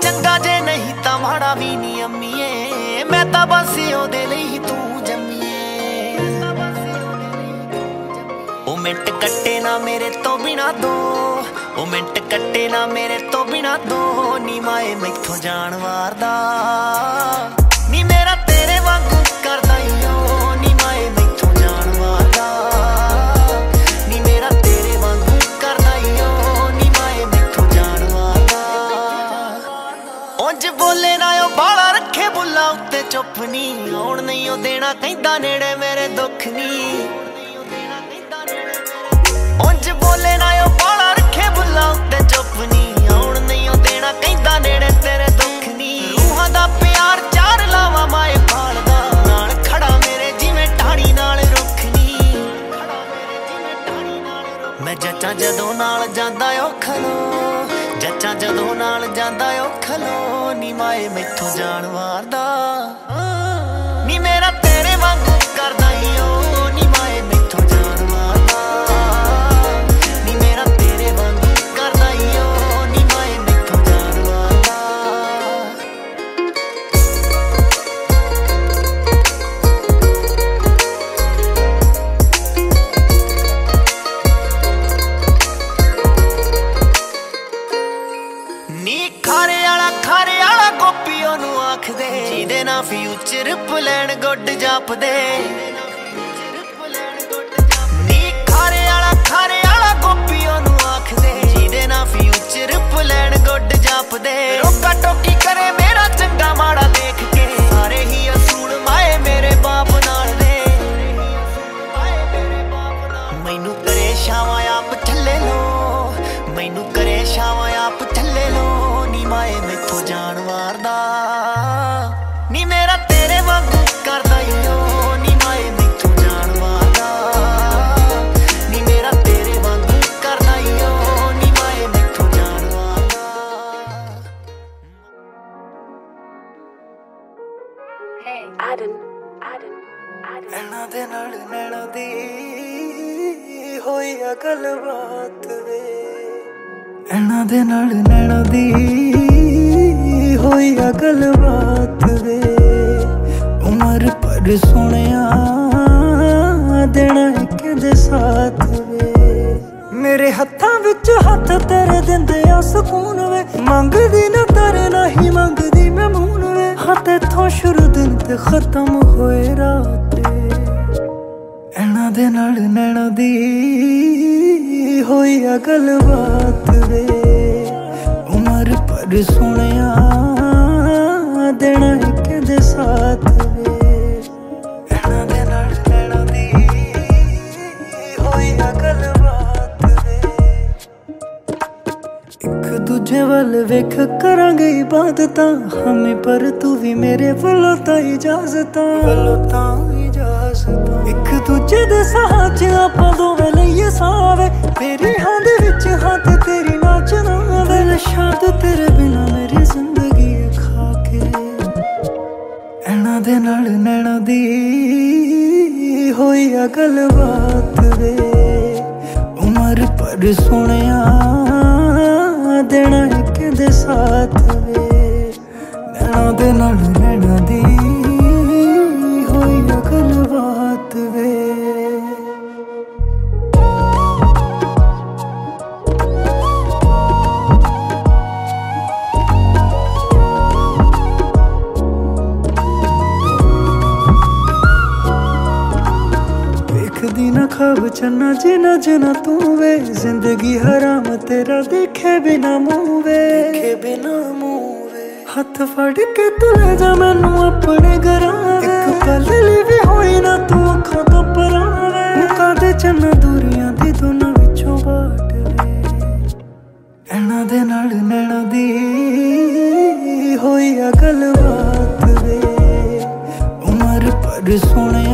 ਚੰਗਾ ਜੇ ਨਹੀਂ ਤਾਂ ਮਾੜਾ ਵੀ ਨਹੀਂ ਅੰਮੀਏ। ਮੈਂ ਤਾਂ ਬਸ ਉਹਦੇ ਲਈ ਤੂੰ ਜੰਮੀਏ। ਉਹ ਮਿੰਟ ਕੱਟੇ ਨਾ ਮੇਰੇ ਤੋਂ ਬਿਨਾ ਦੋ। ਉਹ ਮਿੰਟ ਕੱਟੇ ਨਾ ਮੇਰੇ ਤੋਂ ਬਿਨਾ ਦੋ। ਨੀ ਮਾਏ ਮੈਥੋਂ ਜਾਣ ਵਾਰਦਾ ਚੁੱਪ ਨਹੀਂ ਆਉਣ ਨਹੀਂ ਉਹ ਦੇਣਾ ਕਹਿੰਦਾ ਨੇੜੇ ਮੇਰੇ ਦੁੱਖ ਨਹੀਂ ਉਂਝ ਬੋਲੇ ਨਾ ਉਹ ਬਾਲਾ ਰੱਖੇ ਬੁੱਲਾ ਉੱਤੇ ਚੁੱਪ ਨਹੀਂ ਆਉਣ ਨਹੀਂ ਉਹ ਦੇਣਾ ਕਹਿੰਦਾ ਨੇੜੇ ਤੇਰੇ ਦੁੱਖ ਨਹੀਂ ਰੂਹਾਂ ਦਾ ਪਿਆਰ ਚਾਰ ਲਾਵਾ ਮਾਏ ਪਾਲਦਾ, ਨਾਲ ਖੜਾ ਮੇਰੇ ਜਿਵੇਂ ਟਾਣੀ ਨਾਲ ਰੁੱਖ ਨਹੀਂ ਮੈਂ ਜੱਚਾਂ ਜਦੋਂ ਨਾਲ ਜਾਂਦਾ ਓ ਖਲੋ ਜੱਚਾ ਜਦੋਂ ਨਾਲ ਜਾਂਦਾ ਉਹ ਖਲੋ ਨੀ ਮਾਏ ਮੈਥੋਂ ਜਾਣ ਵਾਰਦਾ ਉਹਨੂੰ ਜਿਹਦੇ ਨਾਲ ਫਿਊਚਰ ਪਲਾਨ ਗੁੱਡ ਜਾਪਦੇ। ਨੀ ਖਾਰੇ ਵਾਲਾ ਖਾਰੇ ਵਾਲਾ ਗੋਪੀ ਉਹਨੂੰ ਆਖਦੇ। ਜਿਹਦੇ ਨਾਲ ਫਿਊਚਰ ਪਲਾਨ ਗੁੱਡ ਜਾਪਦੇ। ਰੋਕਾ ਟੋਕੀ ਕਰੇ ਮੇਰਾ ਚੰਗਾ ਮਾੜਾ ਦੇਖ ਕੇ। ਸਾਰੇ ਹੀ ਅਸੂਲ ਮਾਏ ਮੇਰੇ ਬਾਪ ਨਾਲ ਦੇ। ਮੈਨੂੰ ਕਰੇ ਸ਼ਾਵਾਂ ਆਪ ਥੱਲੇ ਲੋ। ਮੈਨੂੰ ਕਰੇ ਸ਼ਾਵਾਂ ਆਪ ਥੱਲੇ ਲੋ। ਨੀ ਮਾਏ ਮੈਥੋਂ ਜਾਨ ਵਾਰਦਾ Adam, Adam, Adam. ਨੈਣਾ ਦੇ ਨਾਲ ਨੈਣਾ ਦੀ ਹੋਈ ਆ ਗੱਲਬਾਤ ਵੇ। ਨੈਣਾ ਦੇ ਨਾਲ ਨੈਣਾ ਦੀ ਹੋਈ ਆ ਗੱਲਬਾਤ ਵੇ। ਉਮਰ ਪਰ ਸੋਹਣਿਆ ਦੇਣਾ ਇੱਕ ਸਾਥ ਵੇ। ਮੇਰੇ ਹੱਥਾਂ ਵਿੱਚ ਹੱਥ ਤੇਰੇ ਦਿੰਦੇ ਆ ਸਕੂਨ ਵੇ। ਮੰਗਦੀ ਸ਼ੁਰੂ ਖਤਮ ਹੋਏ ਰਾਤ। ਐਣਾ ਦੇ ਨਾਲ ਨੈਣਾ ਦੀ ਹੋਈ ਆ ਗੱਲਬਾਤ ਵੇ। ਉਮਰ ਪਰ ਸੋਹਣਿਆ ਦੇਣਾ ਇੱਕ ਦੇ ਸਾਥ ਵੇ। ਇੱਕ ਦੂਜੇ ਵੱਲ ਵੇਖ ਕਰਾਂਗੇ ਇਬਾਦਤਾਂ ਹਮੇ ਪਰ ਤੂੰ ਵੀ ਮੇਰੇ ਵੱਲੋਂ ਤਾਂ ਇਜਾਜ਼ਤਾਂ ਵੱਲੋਂ ਤਾਂ ਇਜਾਜ਼ਤਾਂ ਇੱਕ ਦੂਜੇ ਦੇ ਸਾਹ 'ਚ ਆਪਾਂ ਦੋਵੇਂ ਲਈਏ ਸਾਵੇ ਤੇਰੀ ਹਾਂ ਦੇ ਵਿੱਚ ਹਾਂ ਤੇ ਤੇਰੀ ਨਾਚਣਾ ਵੇ ਸ਼ਾਦ ਤੇਰੇ ਬਿਨਾ ਮੇਰੀ ਜ਼ਿੰਦਗੀ ਖਾ ਕੇ ਐਣਾ ਦੇ ਨਾਲ ਨੈਣਾ ਦੀ ਹੋਈ ਆ ਗੱਲਬਾਤ ਵੇ। ਉਮਰ ਪਰ ਸੋਹਣਿਆ ਬਚਨਾ ਜਿਨਾ ਜਿਨਾ ਤੂੰ ਵੇ ਜ਼ਿੰਦਗੀ ਹਰਾਮ ਤੇਰਾ ਦੇਖੇ ਬਿਨਾ ਮੂੰਹ ਦੇਖੇ ਬਿਨਾ ਮੂੰਹ ਹੱਥ ਫੜ ਕੇ ਤੂੰ ਲੈ ਜਾ ਮੈਨੂੰ ਆਪਣੇ ਘਰਾਂ ਇੱਕ ਪਲ ਲਈ ਵੀ ਹੋਈ ਨਾ ਤੂੰ ਅੱਖਾਂ ਤੋਂ ਪਰਾਂ ਵੇ। ਦੇ ਚੰਨਾ ਦੂਰੀਆਂ ਦੀ ਦੋਨਾਂ ਵਿੱਚੋਂ ਬਾਟ ਵੇ ਇਹਨਾਂ ਦੇ ਨਾਲ ਨੈਣਾ ਦੀ ਹੋਈ ਆ ਗੱਲਬਾਤ ਵੇ। ਉਮਰ ਪਰ ਸੋਹਣਿਆ